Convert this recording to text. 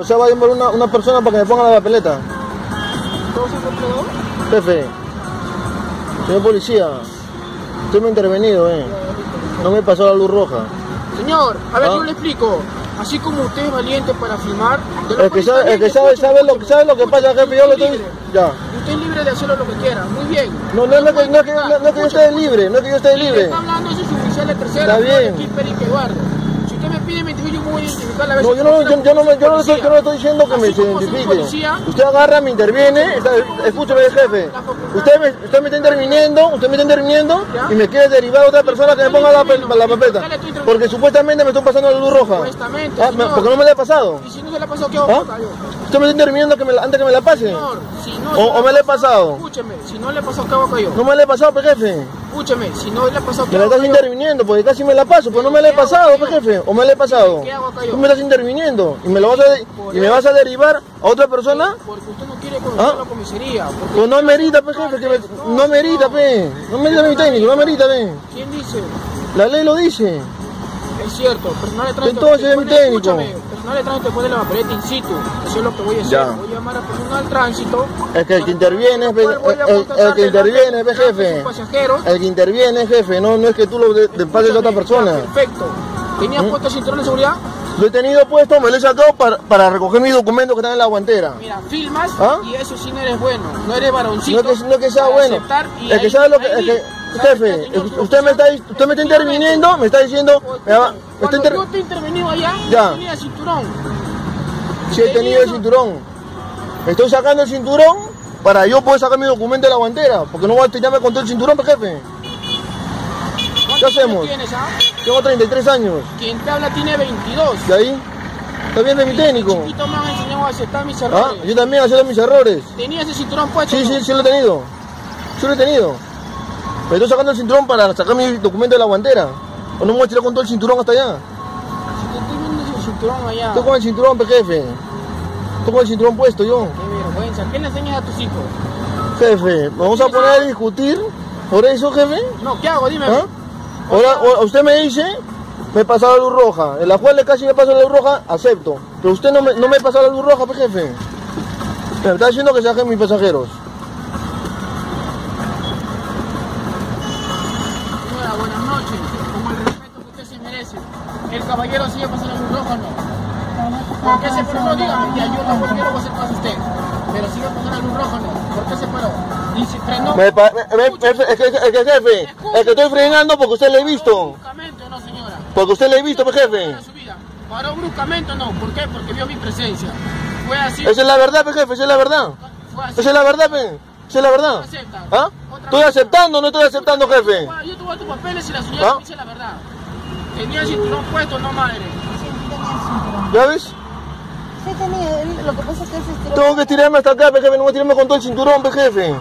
O sea, va a llamar una, una persona para que me ponga la papeleta. ¿Todo se? Jefe, señor policía, usted me ha intervenido, eh. No me pasó la luz roja. Señor, a ver, ¿Ah? yo le explico. Así como usted es valiente para filmar, lo El que sabe, el que sabe, sabe lo, sabe lo que pasa, jefe, yo le estoy... Ya. Usted es libre de hacerlo lo que quiera. Muy bien. No, no, no, es que- no, es que- no, no es que yo esté libre, no es que yo esté libre. está hablando ese es oficial de tercera, Está no de bien. Usted me pide yo voy a identificar la vez. No, yo no, yo, yo no, me- yo, no estoy, yo no estoy diciendo que me Así soy identifique. Usted agarra, me interviene, está- escúcheme jefe. Usted me, usted me está interviniendo, usted me está interviniendo ¿Ya? y me quiere derivar a otra persona que me ponga la, la ¿Y por papeta. Porque supuestamente me estoy pasando la luz roja. Supuestamente, Ah, me- no me la he pasado. Y si no se la ha pasado, ¿qué hago ¿Ah? Usted me está interviniendo que me la- antes que me la pase. Señor, si no O- me la he pasado. Escúcheme, si no le ha pasado, ¿qué hago yo? No me la he pasado, pues, jefe. Escúcheme, si no le ha pasado, ¿qué Me la estás interviniendo porque casi me la paso, pero no me la he pasado, pues, jefe. O me la he pasado. ¿Qué hago acá yo? Tú me estás interviniendo y me lo vas a y me vas a derivar a otra persona. Porque usted no quiere conocer ¿Ah? la comisaría. Pues no merita, pues, jefe, que me- no merita, pe. No merita mi técnico, no merita, pe. ¿Quién dice? La ley lo dice. Es cierto, personal de tránsito. Entonces, mi técnico. Escúchame, personal de tránsito te pone la papeleta in situ. Eso es lo que voy a hacer. Ya. Voy a llamar a personal de tránsito. Es que el que interviene, es, el, que interviene, de jefe. El que interviene, jefe, no, no es que tú lo de- te pases a otra persona. ya, Perfecto. ¿Tenías ¿Mm? puesto el cinturón de seguridad? Lo he tenido puesto, me lo he sacado para, para recoger mis documentos que están en la guantera. Mira, filmas ¿Ah? y eso sí no eres bueno. No eres varoncito. No es que, no que sea para bueno. aceptar y Es que ahí- sabe lo que. ahí, Es que, ¿sabe jefe, usted me está, usted me está interviniendo, me está diciendo. Me, va- me está inter- yo te he intervenido allá, Ya. tenía cinturón. Sí he tenido el cinturón. Estoy sacando el cinturón para yo poder sacar mi documento de la guantera. Porque no voy a tirarme con todo el cinturón, jefe. ¿Cuántos ¿Qué hacemos? tienes, ah? Tengo 33 años. Quien te habla tiene 22. ¿Y ahí? ¿Está bien de mi técnico? Chiquito me han enseñado a aceptar mis ¿Ah? errores. Yo también haciendo mis errores. ¿Tenías el cinturón puesto? Sí, sí, sí lo he tenido. Sí lo he tenido. Me estoy sacando el cinturón para sacar mi documento de la guantera. O no me voy a tirar con todo el cinturón hasta allá. Si te estoy viendo ese cinturón allá. Estoy con el cinturón, pues, jefe. Estoy con el cinturón puesto yo. Qué vergüenza. ¿Qué le enseñas a tus hijos? Jefe, ¿me vamos a poner a discutir sobre eso, jefe? No, ¿qué hago? Dime. ¿Ah? Ahora, ahora usted me dice, me he pasado la luz roja. En la cual le casi me pasó la luz roja, acepto. Pero usted no me, no me ha pasado la luz roja, pues, jefe. Me está diciendo que se bajen mis pasajeros. Señora, buenas noches. Con el respeto que usted se merece. ¿El caballero sigue pasando luz roja o no? ¿Por qué se paró? Dígame. Ya yo no cualquiera voy a hacer caso a usted. Pero sigue pasando la luz roja o no. ¿Por qué se paró? Y frenó. Me me- me- es, que, es que, jefe, es que estoy frenando porque usted le he visto. bruscamente o no, señora? Porque usted le he visto, pues, jefe. Su. ¿Paró bruscamente no? ¿Por qué? Porque vio mi presencia. Fue así. Esa es la verdad, pues, jefe, esa es la verdad. Fue así. Esa es la verdad, pues. Esa es la verdad. ¿Ah? ¿Estoy aceptando o no estoy aceptando, jefe? Yo te a tus papeles y la señora ¿Ah? dice la verdad. Tenía el cinturón puesto, no madre. ¿Ya ves? Sí tenía, lo que pasa es que ese estilo... Tengo que tirarme hasta acá, jefe, no voy a tirarme con todo el cinturón, jefe.